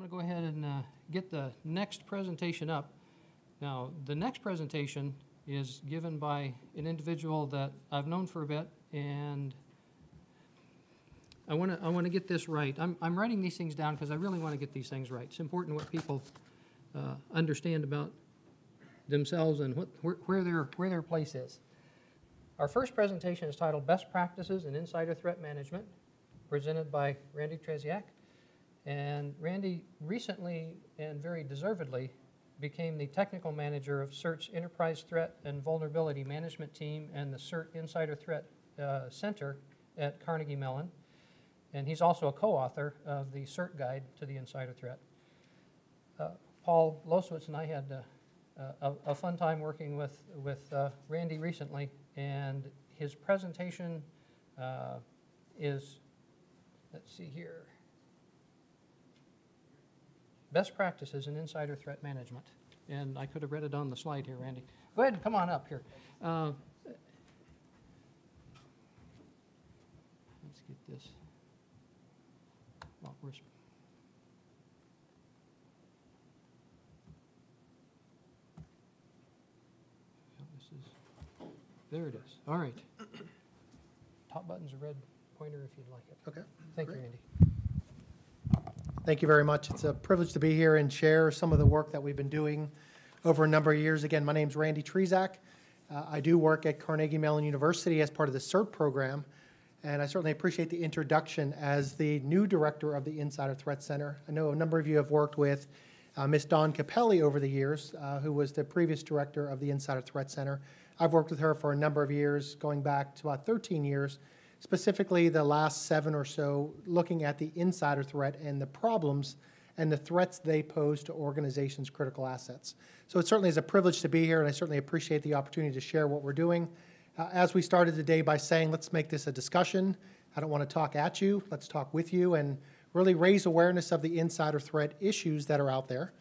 I'm going to go ahead and uh, get the next presentation up. Now, the next presentation is given by an individual that I've known for a bit, and I want to, I want to get this right. I'm, I'm writing these things down because I really want to get these things right. It's important what people uh, understand about themselves and what, where, where their, where their place is. Our first presentation is titled Best Practices in Insider Threat Management, presented by Randy Trzeciak. And Randy recently and very deservedly became the technical manager of CERT's Enterprise Threat and Vulnerability Management Team and the CERT Insider Threat uh, Center at Carnegie Mellon. And he's also a co-author of the CERT Guide to the Insider Threat. Uh, Paul Losowitz and I had uh, a, a, fun time working with, with uh, Randy recently, and his presentation uh, is, let's see here, best practices in insider threat management. And I could have read it on the slide here, Randy. Go ahead and come on up here. Uh, let's get this. Well, we're this is, there it is. All right. Top button's a red pointer if you'd like it. Okay. Thank great. you, Randy. Thank you very much. It's a privilege to be here and share some of the work that we've been doing over a number of years. Again, my name is Randy Trzeciak. Uh, I do work at Carnegie Mellon University as part of the CERT program, and I certainly appreciate the introduction as the new director of the Insider Threat Center. I know a number of you have worked with uh, Ms. Dawn Cappelli over the years, uh, who was the previous director of the Insider Threat Center. I've worked with her for a number of years, going back to about 13 years, specifically the last seven or so, looking at the insider threat and the problems and the threats they pose to organizations' critical assets. So it certainly is a privilege to be here, and I certainly appreciate the opportunity to share what we're doing. Uh, as we started the day by saying, let's make this a discussion. I don't want to talk at you, let's talk with you and really raise awareness of the insider threat issues that are out there.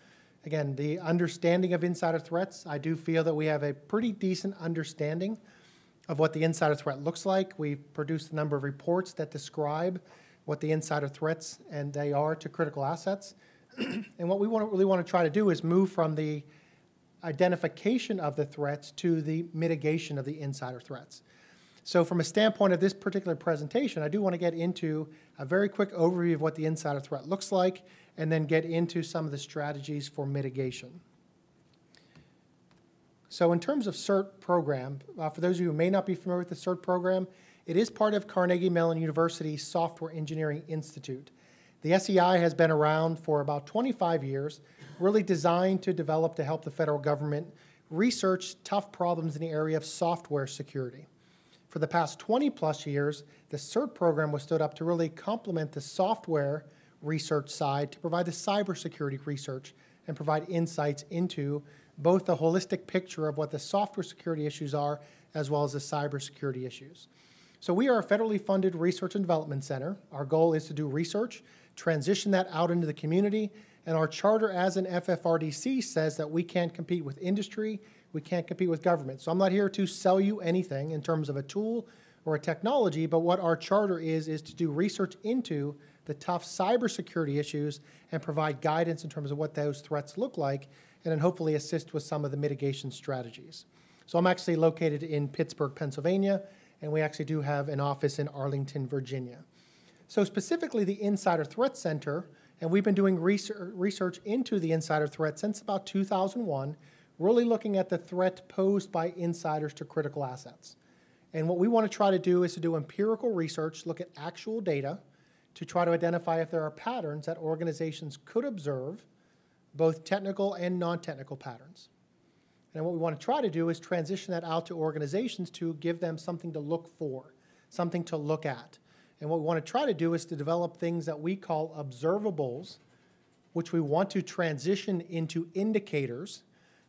Again, the understanding of insider threats, I do feel that we have a pretty decent understanding of what the insider threat looks like. We've produced a number of reports that describe what the insider threats and they are to critical assets. and what we want to, really want to try to do is move from the identification of the threats to the mitigation of the insider threats. So from a standpoint of this particular presentation, I do want to get into a very quick overview of what the insider threat looks like and then get into some of the strategies for mitigation. So in terms of CERT program, uh, for those of you who may not be familiar with the CERT program, it is part of Carnegie Mellon University Software Engineering Institute. The SEI has been around for about 25 years, really designed to develop to help the federal government research tough problems in the area of software security. For the past 20 plus years, the CERT program was stood up to really complement the software research side to provide the cybersecurity research and provide insights into both the holistic picture of what the software security issues are as well as the cybersecurity issues. So we are a federally funded research and development center. Our goal is to do research, transition that out into the community, and our charter as an FFRDC says that we can't compete with industry, we can't compete with government. So I'm not here to sell you anything in terms of a tool or a technology, but what our charter is is to do research into the tough cybersecurity issues and provide guidance in terms of what those threats look like and then hopefully assist with some of the mitigation strategies. So I'm actually located in Pittsburgh, Pennsylvania, and we actually do have an office in Arlington, Virginia. So specifically the Insider Threat Center, and we've been doing research into the insider threat since about 2001, really looking at the threat posed by insiders to critical assets. And what we want to try to do is to do empirical research, look at actual data, to try to identify if there are patterns that organizations could observe both technical and non-technical patterns. And what we want to try to do is transition that out to organizations to give them something to look for, something to look at. And what we want to try to do is to develop things that we call observables, which we want to transition into indicators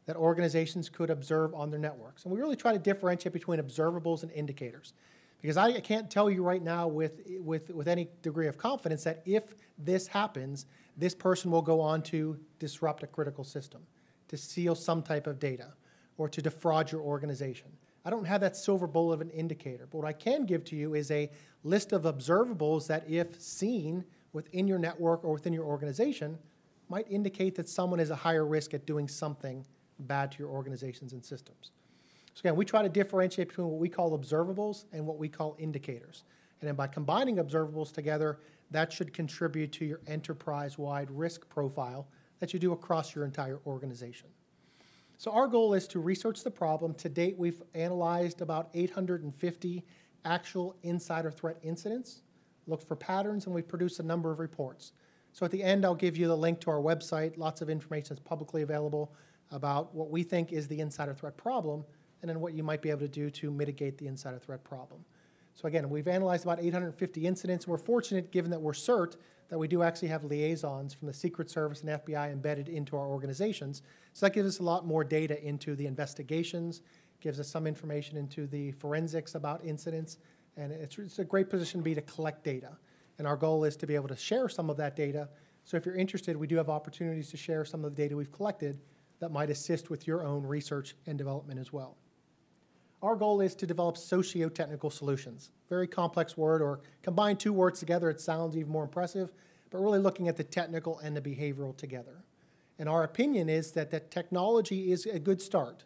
that organizations could observe on their networks. And we really try to differentiate between observables and indicators. Because I can't tell you right now with, with, with any degree of confidence that if this happens, this person will go on to disrupt a critical system, to steal some type of data, or to defraud your organization. I don't have that silver bullet of an indicator, but what I can give to you is a list of observables that, if seen within your network or within your organization, might indicate that someone is a higher risk at doing something bad to your organizations and systems. So again, we try to differentiate between what we call observables and what we call indicators. And then by combining observables together, that should contribute to your enterprise-wide risk profile that you do across your entire organization. So our goal is to research the problem. To date, we've analyzed about 850 actual insider threat incidents, looked for patterns, and we've produced a number of reports. So at the end, I'll give you the link to our website. Lots of information is publicly available about what we think is the insider threat problem, and then what you might be able to do to mitigate the insider threat problem. So again, we've analyzed about 850 incidents. We're fortunate, given that we're CERT, that we do actually have liaisons from the Secret Service and FBI embedded into our organizations. So that gives us a lot more data into the investigations, gives us some information into the forensics about incidents, and it's, it's a great position to be to collect data. And our goal is to be able to share some of that data. So if you're interested, we do have opportunities to share some of the data we've collected that might assist with your own research and development as well. Our goal is to develop socio-technical solutions. Very complex word, or combine two words together, it sounds even more impressive, but really looking at the technical and the behavioral together. And our opinion is that that technology is a good start.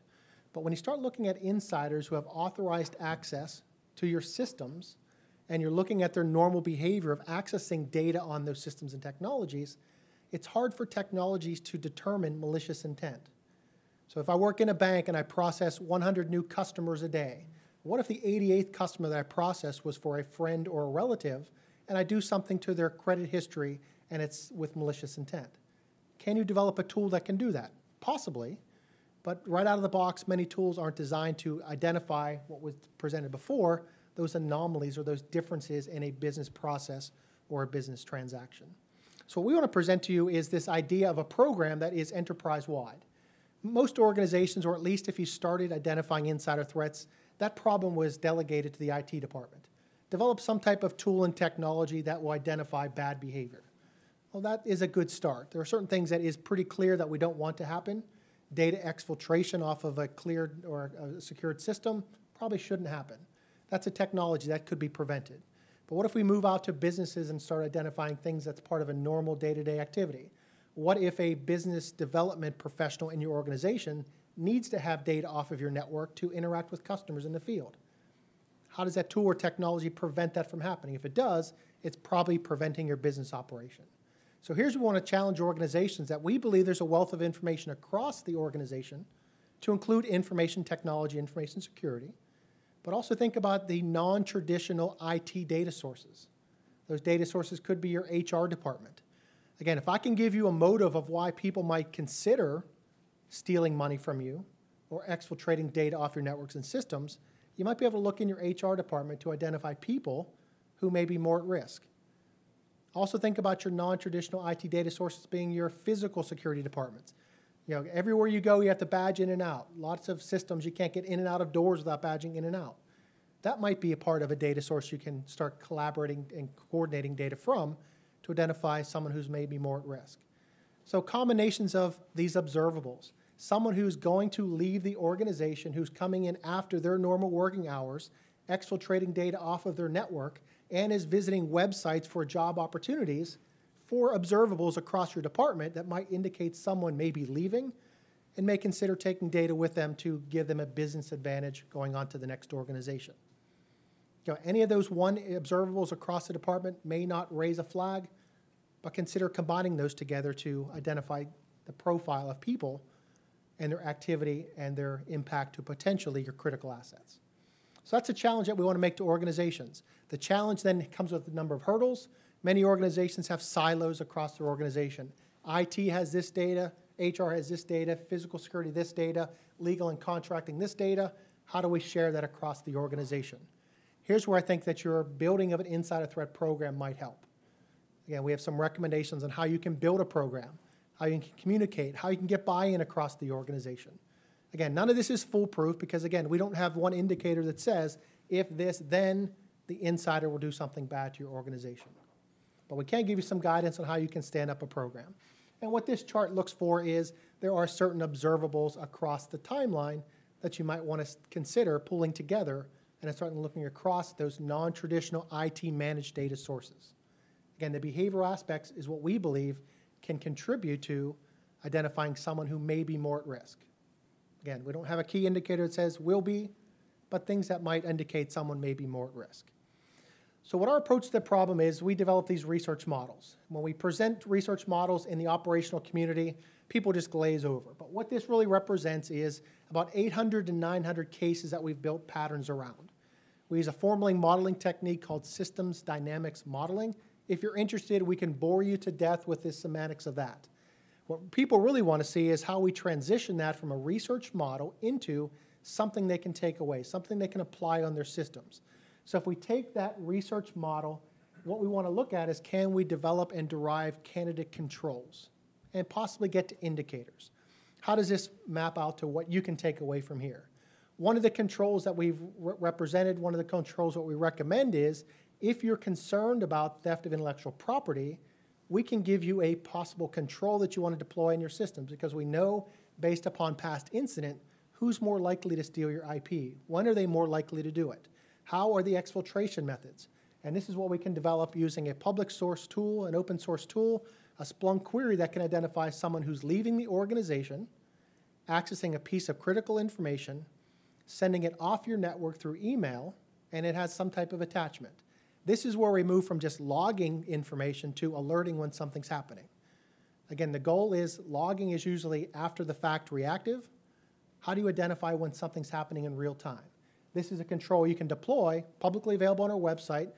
But when you start looking at insiders who have authorized access to your systems, and you're looking at their normal behavior of accessing data on those systems and technologies, it's hard for technologies to determine malicious intent. So if I work in a bank and I process 100 new customers a day, what if the 88th customer that I process was for a friend or a relative and I do something to their credit history and it's with malicious intent? Can you develop a tool that can do that? Possibly, but right out of the box, many tools aren't designed to identify what was presented before, those anomalies or those differences in a business process or a business transaction. So what we want to present to you is this idea of a program that is enterprise-wide most organizations, or at least if you started identifying insider threats, that problem was delegated to the IT department. Develop some type of tool and technology that will identify bad behavior. Well, that is a good start. There are certain things that is pretty clear that we don't want to happen. Data exfiltration off of a cleared or a secured system probably shouldn't happen. That's a technology that could be prevented. But what if we move out to businesses and start identifying things that's part of a normal day-to-day -day activity? What if a business development professional in your organization needs to have data off of your network to interact with customers in the field? How does that tool or technology prevent that from happening? If it does, it's probably preventing your business operation. So here's what we want to challenge organizations that we believe there's a wealth of information across the organization to include information technology, information security, but also think about the non-traditional IT data sources. Those data sources could be your HR department. Again, if I can give you a motive of why people might consider stealing money from you or exfiltrating data off your networks and systems, you might be able to look in your HR department to identify people who may be more at risk. Also think about your non-traditional IT data sources being your physical security departments. You know, everywhere you go, you have to badge in and out. Lots of systems, you can't get in and out of doors without badging in and out. That might be a part of a data source you can start collaborating and coordinating data from to identify someone who's maybe more at risk. So combinations of these observables, someone who's going to leave the organization, who's coming in after their normal working hours, exfiltrating data off of their network, and is visiting websites for job opportunities for observables across your department that might indicate someone may be leaving and may consider taking data with them to give them a business advantage going on to the next organization. You know, any of those one observables across the department may not raise a flag, but consider combining those together to identify the profile of people and their activity and their impact to potentially your critical assets. So that's a challenge that we want to make to organizations. The challenge then comes with a number of hurdles. Many organizations have silos across their organization. IT has this data, HR has this data, physical security this data, legal and contracting this data. How do we share that across the organization? Here's where I think that your building of an insider threat program might help. Again, we have some recommendations on how you can build a program, how you can communicate, how you can get buy-in across the organization. Again, none of this is foolproof because, again, we don't have one indicator that says if this, then the insider will do something bad to your organization. But we can give you some guidance on how you can stand up a program. And what this chart looks for is there are certain observables across the timeline that you might want to consider pulling together and starting looking across those non-traditional IT managed data sources. Again, the behavioral aspects is what we believe can contribute to identifying someone who may be more at risk. Again, we don't have a key indicator that says will be, but things that might indicate someone may be more at risk. So what our approach to the problem is, we develop these research models. When we present research models in the operational community, people just glaze over. But what this really represents is about 800 to 900 cases that we've built patterns around. We use a formalin modeling technique called systems dynamics modeling. If you're interested, we can bore you to death with the semantics of that. What people really want to see is how we transition that from a research model into something they can take away, something they can apply on their systems. So if we take that research model, what we want to look at is can we develop and derive candidate controls and possibly get to indicators. How does this map out to what you can take away from here? One of the controls that we've re represented, one of the controls what we recommend is if you're concerned about theft of intellectual property, we can give you a possible control that you want to deploy in your systems because we know based upon past incident who's more likely to steal your IP. When are they more likely to do it? How are the exfiltration methods? And this is what we can develop using a public source tool, an open source tool, a Splunk query that can identify someone who's leaving the organization, accessing a piece of critical information, sending it off your network through email, and it has some type of attachment. This is where we move from just logging information to alerting when something's happening. Again, the goal is logging is usually after the fact reactive. How do you identify when something's happening in real time? This is a control you can deploy, publicly available on our website.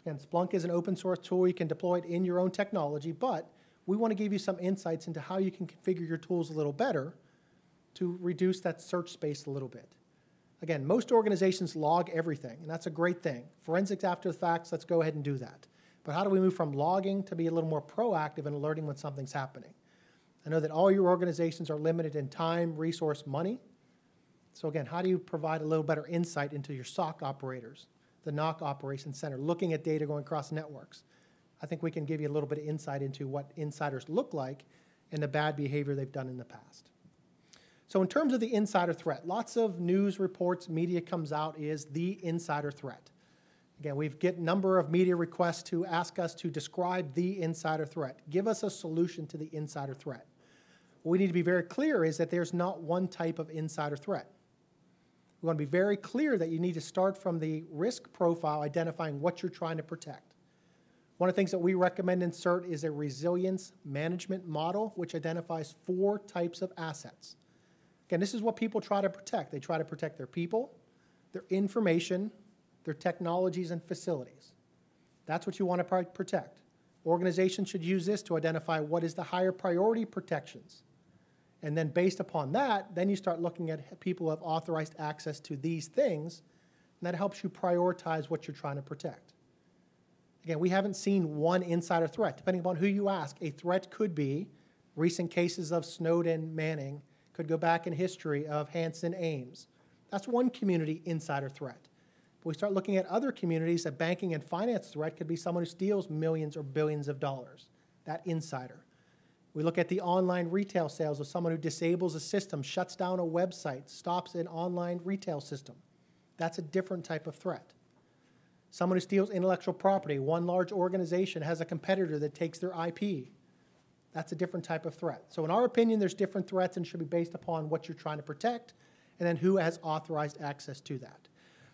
Again, Splunk is an open source tool. You can deploy it in your own technology, but we want to give you some insights into how you can configure your tools a little better to reduce that search space a little bit. Again, most organizations log everything, and that's a great thing. Forensics after the facts, let's go ahead and do that. But how do we move from logging to be a little more proactive and alerting when something's happening? I know that all your organizations are limited in time, resource, money. So again, how do you provide a little better insight into your SOC operators, the NOC Operations Center, looking at data going across networks? I think we can give you a little bit of insight into what insiders look like and the bad behavior they've done in the past. So in terms of the insider threat, lots of news reports, media comes out is the insider threat. Again, we've get a number of media requests to ask us to describe the insider threat. Give us a solution to the insider threat. What we need to be very clear is that there's not one type of insider threat. We want to be very clear that you need to start from the risk profile, identifying what you're trying to protect. One of the things that we recommend in CERT is a resilience management model, which identifies four types of assets. Again, this is what people try to protect. They try to protect their people, their information, their technologies, and facilities. That's what you want to protect. Organizations should use this to identify what is the higher priority protections. And then based upon that, then you start looking at people who have authorized access to these things, and that helps you prioritize what you're trying to protect. Again, we haven't seen one insider threat. Depending upon who you ask, a threat could be recent cases of Snowden, Manning, could go back in history of Hanssen Ames. That's one community insider threat. But we start looking at other communities, a banking and finance threat could be someone who steals millions or billions of dollars, that insider. We look at the online retail sales of someone who disables a system, shuts down a website, stops an online retail system. That's a different type of threat. Someone who steals intellectual property, one large organization has a competitor that takes their IP. That's a different type of threat. So in our opinion, there's different threats and should be based upon what you're trying to protect and then who has authorized access to that.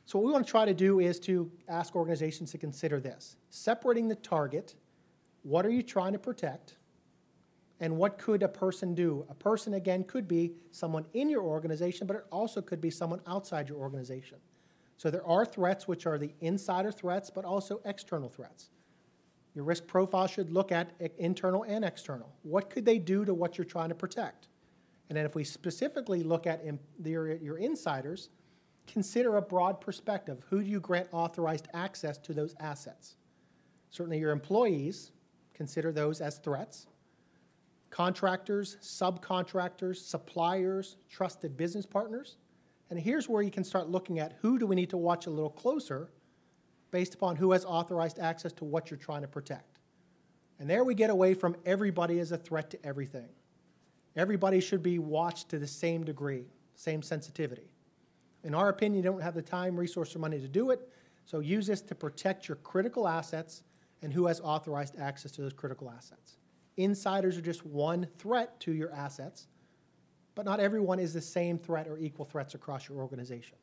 So what we want to try to do is to ask organizations to consider this. Separating the target, what are you trying to protect? And what could a person do? A person, again, could be someone in your organization, but it also could be someone outside your organization. So there are threats which are the insider threats, but also external threats. Your risk profile should look at internal and external. What could they do to what you're trying to protect? And then if we specifically look at your, your insiders, consider a broad perspective. Who do you grant authorized access to those assets? Certainly your employees, consider those as threats. Contractors, subcontractors, suppliers, trusted business partners. And here's where you can start looking at who do we need to watch a little closer based upon who has authorized access to what you're trying to protect. And there we get away from everybody as a threat to everything. Everybody should be watched to the same degree, same sensitivity. In our opinion, you don't have the time, resource, or money to do it, so use this to protect your critical assets and who has authorized access to those critical assets. Insiders are just one threat to your assets, but not everyone is the same threat or equal threats across your organization.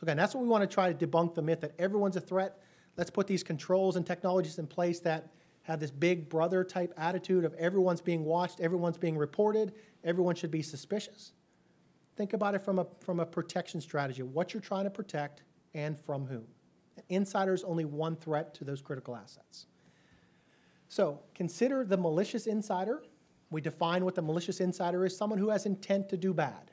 So again, that's what we want to try to debunk the myth that everyone's a threat. Let's put these controls and technologies in place that have this big brother type attitude of everyone's being watched, everyone's being reported, everyone should be suspicious. Think about it from a, from a protection strategy, what you're trying to protect and from whom. An insider is only one threat to those critical assets. So consider the malicious insider. We define what the malicious insider is someone who has intent to do bad.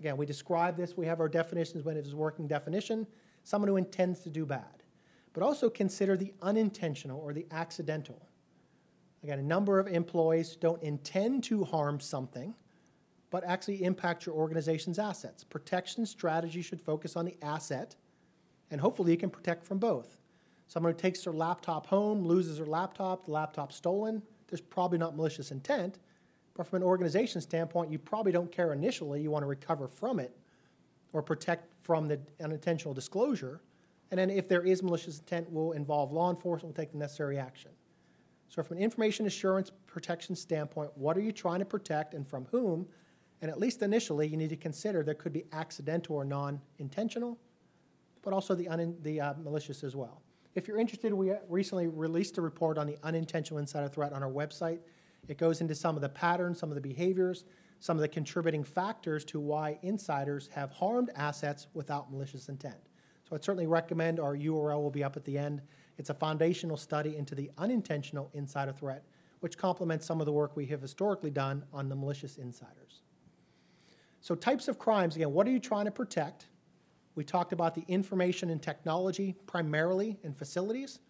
Again, we describe this, we have our definitions when it is working definition, someone who intends to do bad. But also consider the unintentional or the accidental. Again, a number of employees don't intend to harm something, but actually impact your organization's assets. Protection strategy should focus on the asset, and hopefully you can protect from both. Someone who takes their laptop home, loses their laptop, the laptop's stolen, there's probably not malicious intent, but from an organization standpoint, you probably don't care initially. You want to recover from it or protect from the unintentional disclosure. And then if there is malicious intent, we'll involve law enforcement, we'll take the necessary action. So from an information assurance protection standpoint, what are you trying to protect and from whom? And at least initially, you need to consider there could be accidental or non-intentional, but also the, the uh, malicious as well. If you're interested, we recently released a report on the unintentional insider threat on our website. It goes into some of the patterns, some of the behaviors, some of the contributing factors to why insiders have harmed assets without malicious intent. So I'd certainly recommend our URL will be up at the end. It's a foundational study into the unintentional insider threat, which complements some of the work we have historically done on the malicious insiders. So types of crimes, again, what are you trying to protect? We talked about the information and technology primarily in facilities.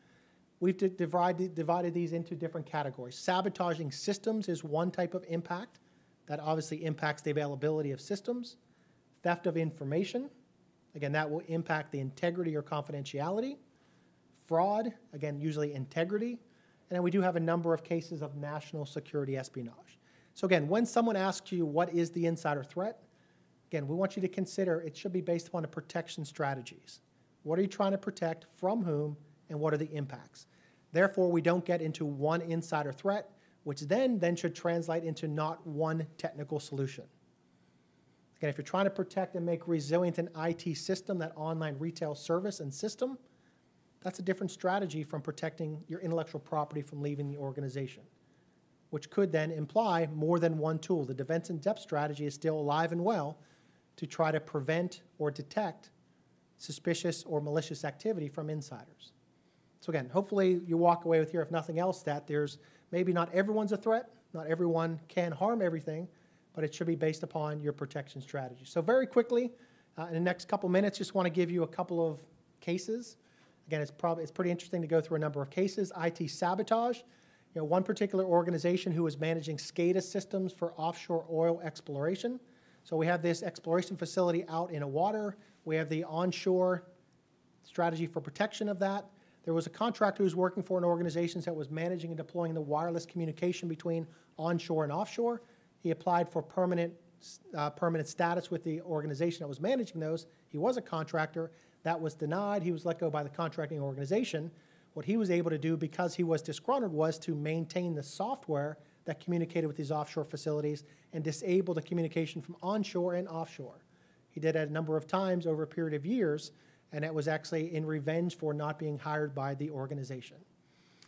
We've divided, divided these into different categories. Sabotaging systems is one type of impact that obviously impacts the availability of systems. Theft of information, again, that will impact the integrity or confidentiality. Fraud, again, usually integrity. And then we do have a number of cases of national security espionage. So again, when someone asks you what is the insider threat, again, we want you to consider it should be based upon the protection strategies. What are you trying to protect, from whom, and what are the impacts. Therefore, we don't get into one insider threat, which then, then should translate into not one technical solution. Again, if you're trying to protect and make resilient an IT system, that online retail service and system, that's a different strategy from protecting your intellectual property from leaving the organization, which could then imply more than one tool. The defense in depth strategy is still alive and well to try to prevent or detect suspicious or malicious activity from insiders. So again, hopefully you walk away with here, if nothing else, that there's maybe not everyone's a threat, not everyone can harm everything, but it should be based upon your protection strategy. So very quickly, uh, in the next couple minutes, just want to give you a couple of cases. Again, it's probably it's pretty interesting to go through a number of cases. IT sabotage. You know, one particular organization who was managing SCADA systems for offshore oil exploration. So we have this exploration facility out in a water. We have the onshore strategy for protection of that. There was a contractor who was working for an organization that was managing and deploying the wireless communication between onshore and offshore. He applied for permanent, uh, permanent status with the organization that was managing those. He was a contractor. That was denied. He was let go by the contracting organization. What he was able to do because he was disgruntled was to maintain the software that communicated with these offshore facilities and disable the communication from onshore and offshore. He did that a number of times over a period of years and it was actually in revenge for not being hired by the organization.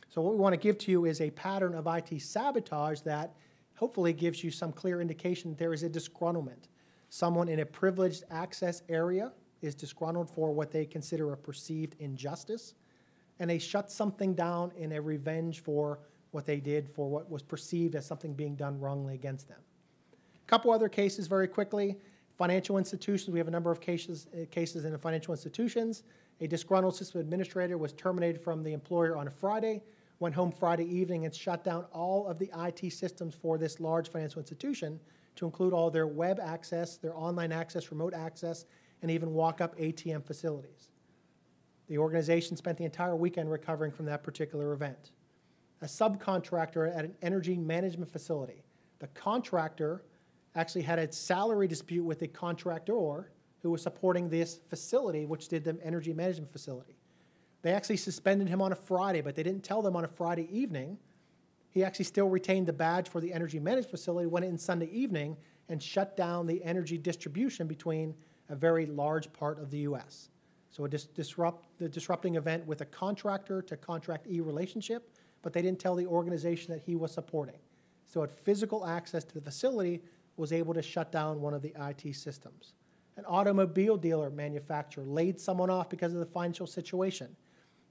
So, what we want to give to you is a pattern of IT sabotage that hopefully gives you some clear indication that there is a disgruntlement. Someone in a privileged access area is disgruntled for what they consider a perceived injustice, and they shut something down in a revenge for what they did for what was perceived as something being done wrongly against them. A couple other cases very quickly. Financial institutions, we have a number of cases, uh, cases in financial institutions. A disgruntled system administrator was terminated from the employer on a Friday, went home Friday evening and shut down all of the IT systems for this large financial institution to include all their web access, their online access, remote access, and even walk up ATM facilities. The organization spent the entire weekend recovering from that particular event. A subcontractor at an energy management facility. The contractor actually had a salary dispute with a contractor who was supporting this facility, which did the energy management facility. They actually suspended him on a Friday, but they didn't tell them on a Friday evening He actually still retained the badge for the energy management facility, went in Sunday evening and shut down the energy distribution between a very large part of the U.S. So a dis- disrupt, the disrupting event with a contractor to contractee relationship, but they didn't tell the organization that he was supporting. So at physical access to the facility was able to shut down one of the IT systems. An automobile dealer manufacturer laid someone off because of the financial situation.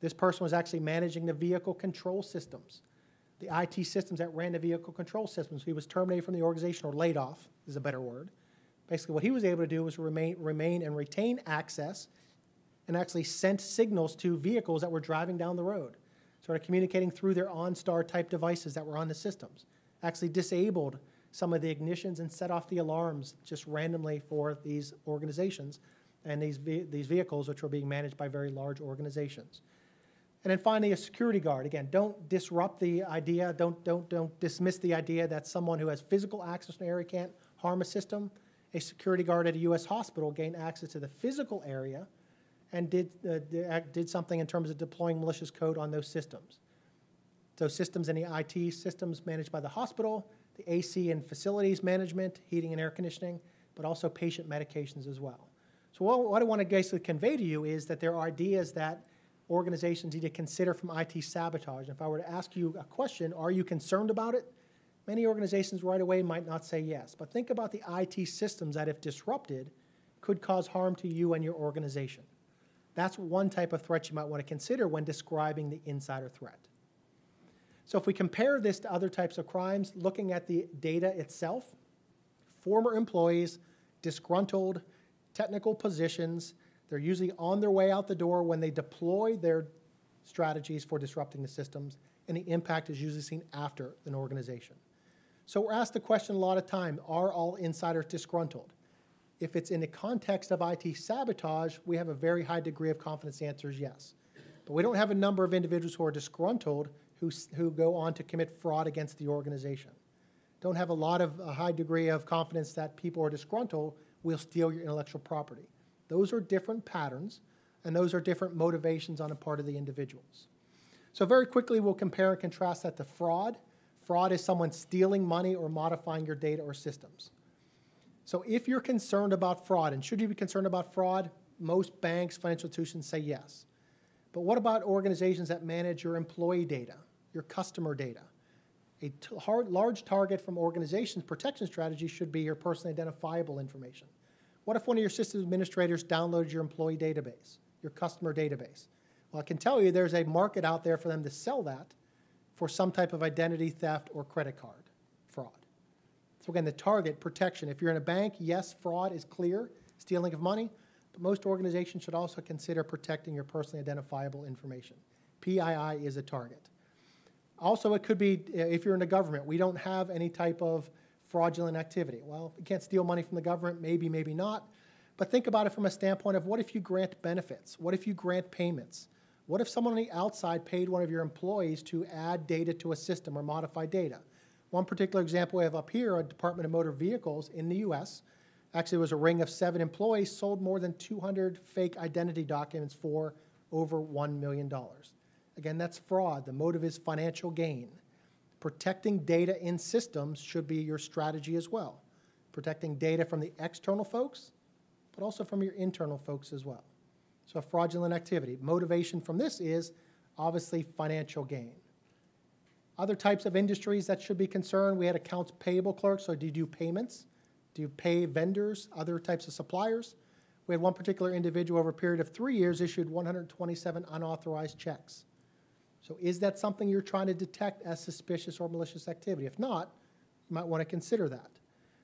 This person was actually managing the vehicle control systems, the IT systems that ran the vehicle control systems. He was terminated from the organization or laid off, is a better word. Basically, what he was able to do was remain, remain and retain access and actually sent signals to vehicles that were driving down the road, started communicating through their OnStar type devices that were on the systems, actually disabled some of the ignitions and set off the alarms just randomly for these organizations and these, ve- these vehicles, which were being managed by very large organizations. And then finally, a security guard. Again, don't disrupt the idea, don't, don't, don't dismiss the idea that someone who has physical access to an area can't harm a system. A security guard at a U.S. hospital gained access to the physical area and did, uh, did- something in terms of deploying malicious code on those systems. Those systems and the IT systems managed by the hospital, the AC and facilities management, heating and air conditioning, but also patient medications as well. So what, what I want to basically convey to you is that there are ideas that organizations need to consider from IT sabotage. And if I were to ask you a question, are you concerned about it? Many organizations right away might not say yes. But think about the IT systems that, if disrupted, could cause harm to you and your organization. That's one type of threat you might want to consider when describing the insider threat. So if we compare this to other types of crimes, looking at the data itself, former employees, disgruntled, technical positions, they're usually on their way out the door when they deploy their strategies for disrupting the systems, and the impact is usually seen after an organization. So we're asked the question a lot of time, are all insiders disgruntled? If it's in the context of IT sabotage, we have a very high degree of confidence the answer is yes. But we don't have a number of individuals who are disgruntled who, who go on to commit fraud against the organization. Don't have a lot of, a high degree of confidence that people are disgruntled will steal your intellectual property. Those are different patterns, and those are different motivations on the part of the individuals. So very quickly, we'll compare and contrast that to fraud. Fraud is someone stealing money or modifying your data or systems. So if you're concerned about fraud, and should you be concerned about fraud, most banks, financial institutions say yes. But what about organizations that manage your employee data, your customer data? A hard, large target from organizations' protection strategy should be your personally identifiable information. What if one of your system administrators downloaded your employee database, your customer database? Well, I can tell you there's a market out there for them to sell that for some type of identity theft or credit card fraud. So again, the target protection. If you're in a bank, yes, fraud is clear, stealing of money, but most organizations should also consider protecting your personally identifiable information. PII is a target. Also, it could be uh, if you're in the government, we don't have any type of fraudulent activity. Well, you can't steal money from the government, maybe, maybe not. But think about it from a standpoint of what if you grant benefits? What if you grant payments? What if someone on the outside paid one of your employees to add data to a system or modify data? One particular example we have up here, a Department of Motor Vehicles in the US, actually it was a ring of seven employees, sold more than 200 fake identity documents for over $1 million. Again, that's fraud. The motive is financial gain. Protecting data in systems should be your strategy as well. Protecting data from the external folks, but also from your internal folks as well. So, fraudulent activity. Motivation from this is obviously financial gain. Other types of industries that should be concerned we had accounts payable clerks. So, do you do payments? Do you pay vendors, other types of suppliers? We had one particular individual over a period of three years issued 127 unauthorized checks. So, is that something you're trying to detect as suspicious or malicious activity? If not, you might want to consider that.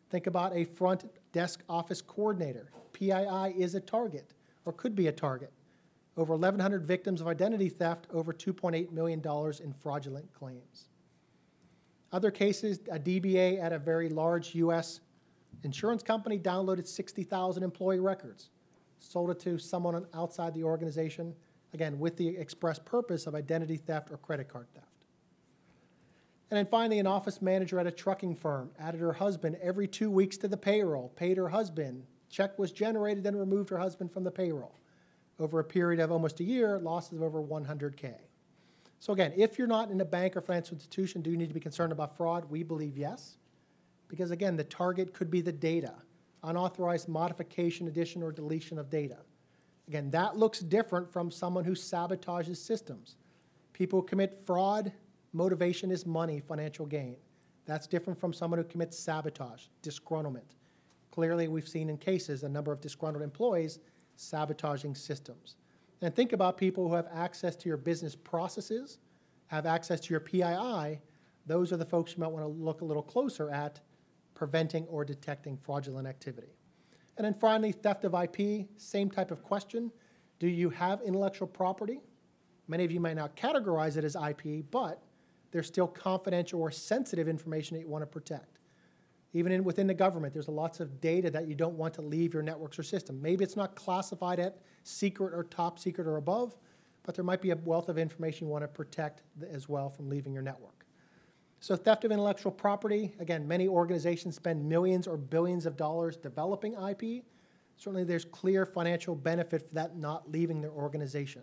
Think about a front desk office coordinator. PII is a target or could be a target. Over 1,100 victims of identity theft, over $2.8 million in fraudulent claims. Other cases, a DBA at a very large U.S. insurance company downloaded 60,000 employee records, sold it to someone outside the organization, again, with the express purpose of identity theft or credit card theft. And then finally, an office manager at a trucking firm added her husband every two weeks to the payroll, paid her husband, check was generated, then removed her husband from the payroll. Over a period of almost a year, losses of over 100K. So again, if you're not in a bank or financial institution, do you need to be concerned about fraud? We believe yes. Because again, the target could be the data, unauthorized modification, addition, or deletion of data. Again, that looks different from someone who sabotages systems. People who commit fraud, motivation is money, financial gain. That's different from someone who commits sabotage, disgruntlement. Clearly, we've seen in cases a number of disgruntled employees sabotaging systems. And think about people who have access to your business processes, have access to your PII. Those are the folks you might want to look a little closer at preventing or detecting fraudulent activity. And then finally, theft of IP, same type of question. Do you have intellectual property? Many of you might not categorize it as IP, but there's still confidential or sensitive information that you want to protect. Even in, within the government, there's lots of data that you don't want to leave your networks or system. Maybe it's not classified at secret or top secret or above, but there might be a wealth of information you want to protect as well from leaving your network. So theft of intellectual property, again, many organizations spend millions or billions of dollars developing IP. Certainly there's clear financial benefit for that not leaving their organization.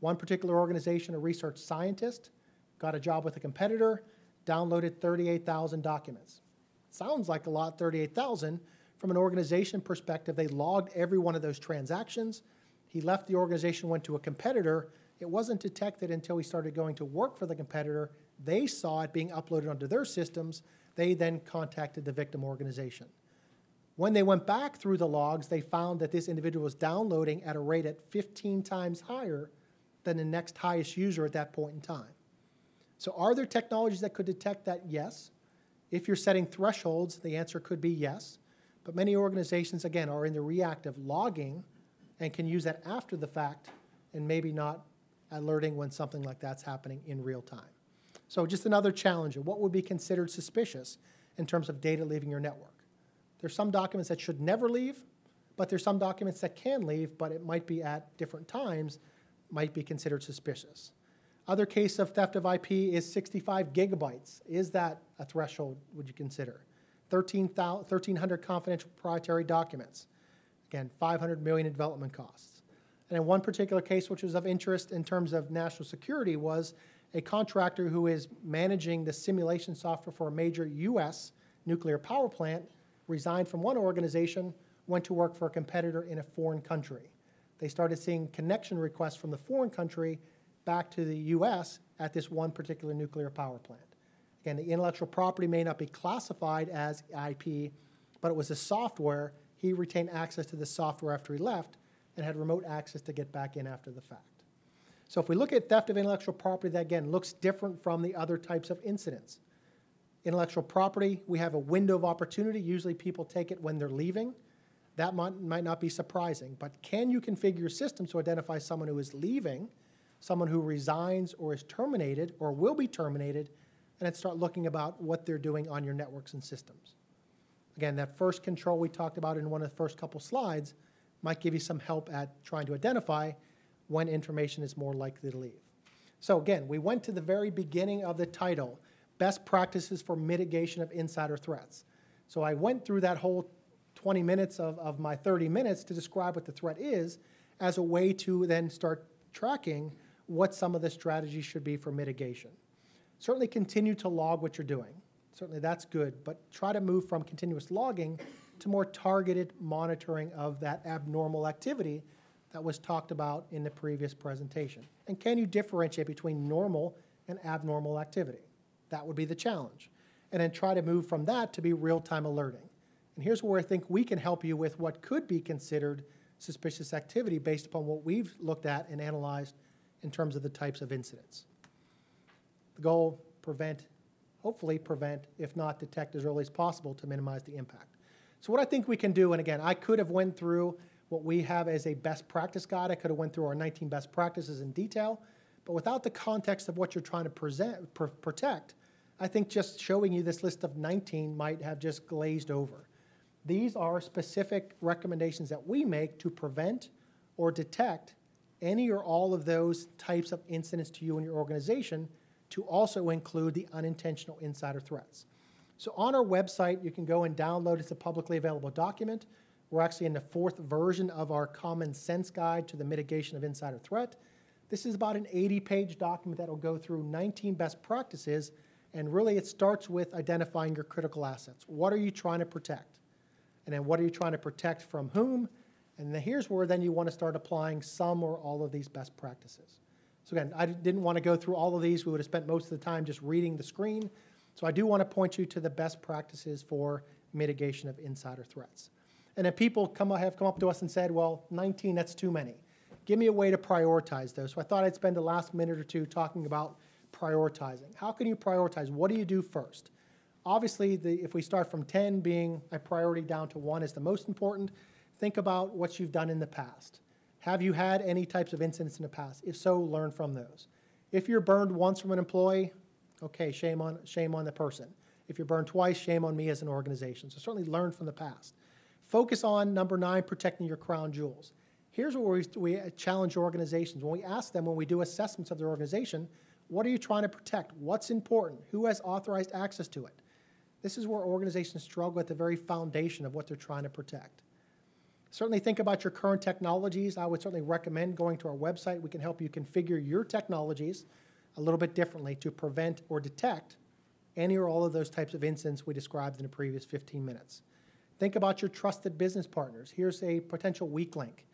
One particular organization, a research scientist, got a job with a competitor, downloaded 38,000 documents. Sounds like a lot, 38,000. From an organization perspective, they logged every one of those transactions. He left the organization, went to a competitor. It wasn't detected until he started going to work for the competitor. They saw it being uploaded onto their systems. They then contacted the victim organization. When they went back through the logs, they found that this individual was downloading at a rate at 15 times higher than the next highest user at that point in time. So, are there technologies that could detect that? Yes. If you're setting thresholds, the answer could be yes. But many organizations, again, are in the reactive logging and can use that after the fact and maybe not alerting when something like that's happening in real time. So, just another challenge of what would be considered suspicious in terms of data leaving your network. There's some documents that should never leave, but there's some documents that can leave, but it might be at different times, might be considered suspicious. Other case of theft of IP is 65 gigabytes. Is that a threshold, would you consider? 1,300 confidential proprietary documents. Again, 500 million in development costs. And in one particular case, which was of interest in terms of national security, was a contractor who is managing the simulation software for a major U.S. nuclear power plant resigned from one organization, went to work for a competitor in a foreign country. They started seeing connection requests from the foreign country back to the US at this one particular nuclear power plant. Again, the intellectual property may not be classified as IP, but it was the software. He retained access to the software after he left and had remote access to get back in after the fact. So if we look at theft of intellectual property, that again looks different from the other types of incidents. Intellectual property, we have a window of opportunity. Usually people take it when they're leaving. That might, might not be surprising, but can you configure your system to identify someone who is leaving someone who resigns or is terminated or will be terminated, and then start looking about what they're doing on your networks and systems. Again, that first control we talked about in one of the first couple slides might give you some help at trying to identify when information is more likely to leave. So again, we went to the very beginning of the title, Best Practices for Mitigation of Insider Threats. So I went through that whole 20 minutes of, of my 30 minutes to describe what the threat is as a way to then start tracking what some of the strategies should be for mitigation. Certainly continue to log what you're doing. Certainly that's good, but try to move from continuous logging to more targeted monitoring of that abnormal activity that was talked about in the previous presentation. And can you differentiate between normal and abnormal activity? That would be the challenge. And then try to move from that to be real-time alerting. And here's where I think we can help you with what could be considered suspicious activity based upon what we've looked at and analyzed in terms of the types of incidents. The goal, prevent, hopefully prevent, if not detect as early as possible to minimize the impact. So what I think we can do, and again, I could have went through what we have as a best practice guide. I could have went through our 19 best practices in detail, but without the context of what you're trying to present, pr protect, I think just showing you this list of 19 might have just glazed over. These are specific recommendations that we make to prevent or detect any or all of those types of incidents to you and your organization to also include the unintentional insider threats. So on our website, you can go and download. It's a publicly available document. We're actually in the fourth version of our common sense guide to the mitigation of insider threat. This is about an 80-page document that will go through 19 best practices, and really it starts with identifying your critical assets. What are you trying to protect? And then what are you trying to protect from whom? And then here's where then you want to start applying some or all of these best practices. So again, I didn't want to go through all of these. We would have spent most of the time just reading the screen. So I do want to point you to the best practices for mitigation of insider threats. And then people come, have come up to us and said, well, 19, that's too many. Give me a way to prioritize those. So I thought I'd spend the last minute or two talking about prioritizing. How can you prioritize? What do you do first? Obviously, the, if we start from 10 being a priority down to one is the most important, think about what you've done in the past. Have you had any types of incidents in the past? If so, learn from those. If you're burned once from an employee, okay, shame on, shame on the person. If you're burned twice, shame on me as an organization. So certainly learn from the past. Focus on number nine, protecting your crown jewels. Here's where we, we challenge organizations. When we ask them, when we do assessments of their organization, what are you trying to protect? What's important? Who has authorized access to it? This is where organizations struggle at the very foundation of what they're trying to protect. Certainly think about your current technologies. I would certainly recommend going to our website. We can help you configure your technologies a little bit differently to prevent or detect any or all of those types of incidents we described in the previous 15 minutes. Think about your trusted business partners. Here's a potential weak link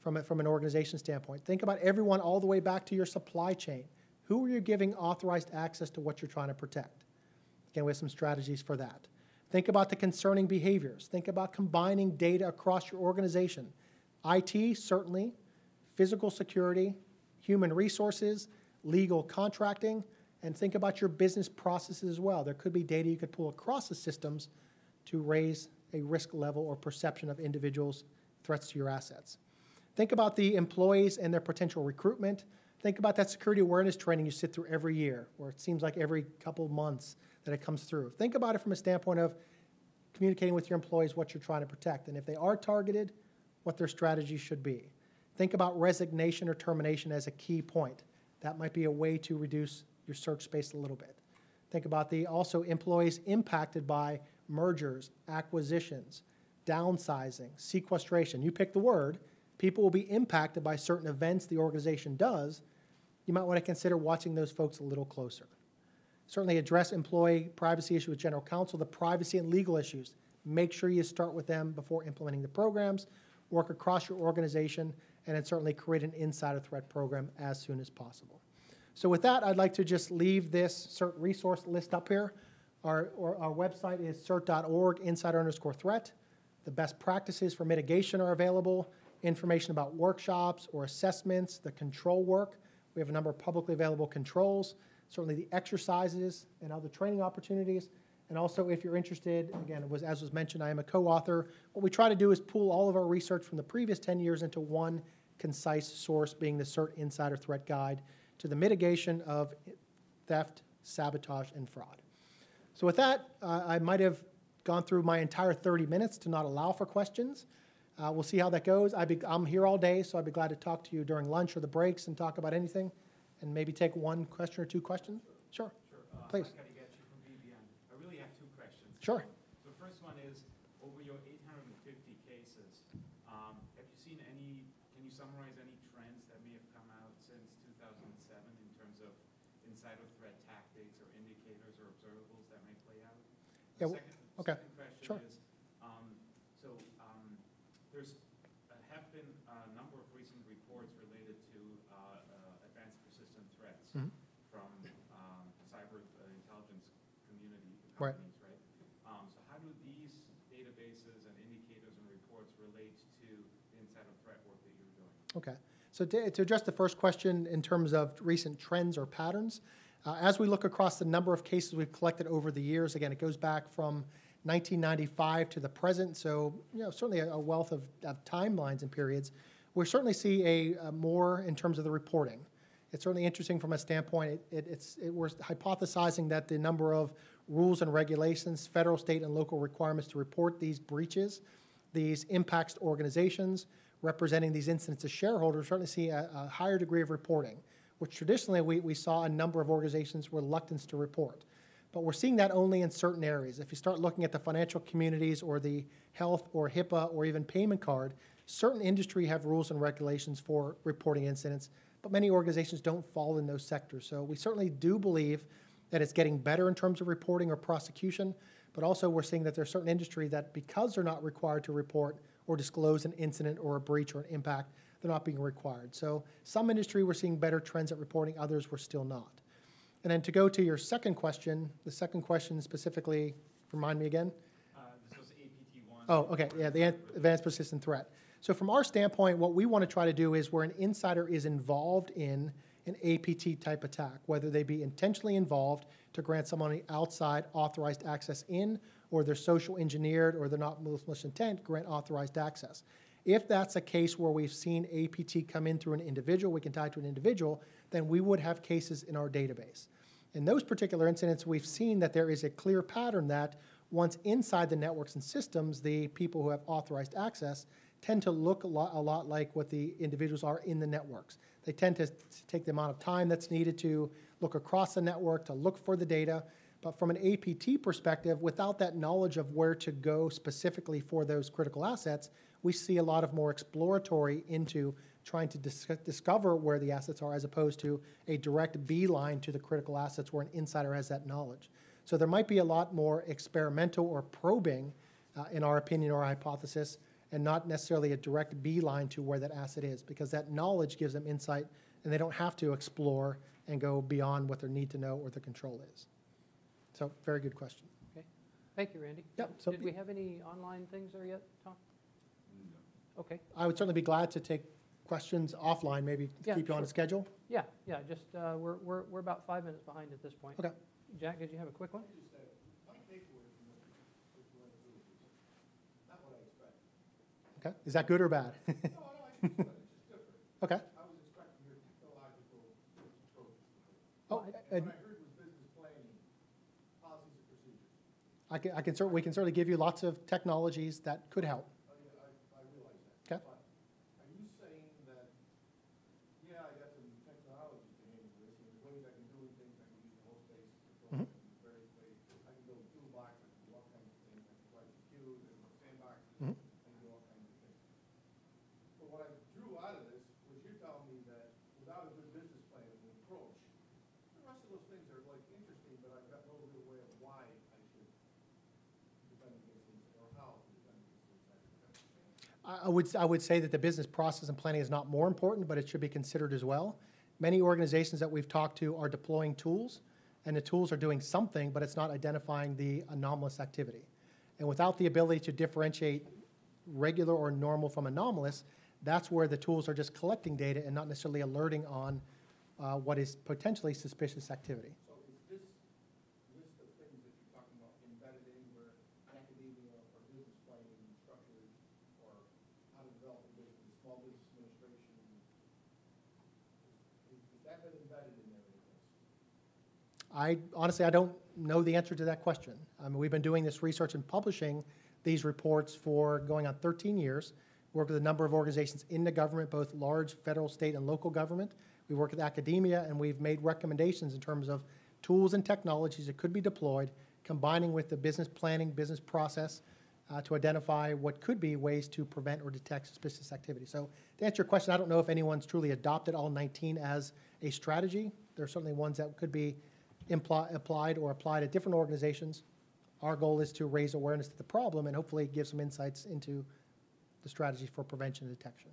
from, a, from an organization standpoint. Think about everyone all the way back to your supply chain. Who are you giving authorized access to what you're trying to protect? Again, we have some strategies for that. Think about the concerning behaviors. Think about combining data across your organization. IT, certainly, physical security, human resources, legal contracting, and think about your business processes as well. There could be data you could pull across the systems to raise a risk level or perception of individuals' threats to your assets. Think about the employees and their potential recruitment. Think about that security awareness training you sit through every year, or it seems like every couple months that it comes through. Think about it from a standpoint of communicating with your employees what you're trying to protect, and if they are targeted, what their strategy should be. Think about resignation or termination as a key point. That might be a way to reduce your search space a little bit. Think about the also employees impacted by mergers, acquisitions, downsizing, sequestration. You pick the word. People will be impacted by certain events the organization does. You might want to consider watching those folks a little closer. Certainly address employee privacy issues with general counsel, the privacy and legal issues. Make sure you start with them before implementing the programs, work across your organization, and then certainly create an insider threat program as soon as possible. So with that, I'd like to just leave this CERT resource list up here. Our, our website is cert.org, insider underscore threat. The best practices for mitigation are available. Information about workshops or assessments, the control work. We have a number of publicly available controls, certainly the exercises and other training opportunities. And also, if you're interested, again, was, as was mentioned, I am a co-author. What we try to do is pool all of our research from the previous 10 years into one concise source, being the CERT Insider Threat Guide to the mitigation of theft, sabotage, and fraud. So with that, uh, I might have gone through my entire 30 minutes to not allow for questions. Uh, we'll see how that goes. I am here all day, so I'd be glad to talk to you during lunch or the breaks and talk about anything, and maybe take one question or two questions. Sure. Sure. Uh, Please. Mike Adigeci from I really have two questions. Sure. The first one is, over your 850 cases, um, have you seen any, can you summarize any trends that may have come out since 2007 in terms of insider threat tactics or indicators or observables that may play out? Yeah, The w- second- okay, Second question sure. is, um, so um, there's, uh, have been a number of recent reports related to uh, uh, advanced persistent threats Mhm. from um, cyber uh, intelligence community Right. companies, right? Um, So how do these databases and indicators and reports relate to the insider threat work that you're doing? Okay. So to, to address the first question in terms of recent trends or patterns, uh, as we look across the number of cases we've collected over the years, again, it goes back from 1995 to the present, so you know certainly a, a wealth of, of timelines and periods. We certainly see a, a more in terms of the reporting. It's certainly interesting from a standpoint. It, it, it's it, we're hypothesizing that the number of rules and regulations, federal, state, and local requirements to report these breaches, these impacts to organizations, representing these incidents as shareholders, certainly see a, a higher degree of reporting, which traditionally we, we saw a number of organizations' reluctance to report. But we're seeing that only in certain areas. If you start looking at the financial communities or the health or HIPAA or even payment card, certain industry have rules and regulations for reporting incidents. but many organizations don't fall in those sectors. So we certainly do believe that it's getting better in terms of reporting or prosecution, but also we're seeing that there's certain industry that because they're not required to report or disclose an incident or a breach or an impact, they're not being required. So some industry we're seeing better trends at reporting, others we're still not. And then to go to your second question, the second question specifically, remind me again? Uh, this was APT one. Oh, okay, yeah, the advanced persistent threat. So from our standpoint, what we want to try to do is where an insider is involved in an APT type attack, whether they be intentionally involved to grant someone outside authorized access in, or they're social engineered, or they're not malicious intent, grant authorized access. If that's a case where we've seen APT come in through an individual, we can tie to an individual, then we would have cases in our database. In those particular incidents, we've seen that there is a clear pattern that once inside the networks and systems, the people who have authorized access tend to look a lot, a lot like what the individuals are in the networks. They tend to take the amount of time that's needed to look across the network, to look for the data. But from an APT perspective, without that knowledge of where to go specifically for those critical assets, we see a lot of more exploratory into trying to dis- discover where the assets are as opposed to a direct beeline to the critical assets where an insider has that knowledge. So there might be a lot more experimental or probing, uh, in our opinion or hypothesis, and not necessarily a direct beeline to where that asset is, because that knowledge gives them insight, and they don't have to explore and go beyond what their need to know or their control is. So, very good question. Okay. Thank you, Randy. Yep, so- Did we have any online things there yet, Tom? No. Okay, I would certainly be glad to take questions offline, maybe to Yeah, keep you on a schedule. yeah, yeah, just, uh, we're, we're, we're about five minutes behind at this point. Okay. Jack, did you have a quick one? Okay, is that good or bad? Okay. Oh, and I can, I can we can certainly give you lots of technologies that could help. Okay. Are you saying that, yeah, I got some technology to handle this, and there's ways I can do things, I can use the whole space, Mhm. various ways. I can build a toolbox, I can do all kinds of things, I can write a queue, I can do a sandbox, Mhm. I can do all kinds of things. But what I drew out of this was you telling me that without a good business plan and an approach, the rest of those things are like interesting, but I've got no real way of why I should defend against these, or how to defend against these types of things. I would, I would say that the business process and planning is not more important, but it should be considered as well. Many organizations that we've talked to are deploying tools, and the tools are doing something, but it's not identifying the anomalous activity. And without the ability to differentiate regular or normal from anomalous, that's where the tools are just collecting data and not necessarily alerting on uh, what is potentially suspicious activity. So is this list of things that you're talking about embedded anywhere in academia or business planning structures or how to develop a business, small business administration? Is- Has that been embedded in there anything? I, honestly, I don't know the answer to that question. I mean, we've been doing this research and publishing these reports for going on 13 years. We Work with a number of organizations in the government, both large federal, state, and local government. We work with academia, and we've made recommendations in terms of tools and technologies that could be deployed, combining with the business planning, business process, uh, to identify what could be ways to prevent or detect suspicious activity. So to answer your question, I don't know if anyone's truly adopted all 19 as a strategy. There are certainly ones that could be impli- applied or applied at different organizations. Our goal is to raise awareness to the problem and hopefully give some insights into the strategy for prevention and detection.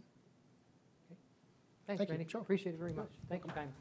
Thanks, Thank you, Randy. sure. Appreciate it very much. Thank you, Time.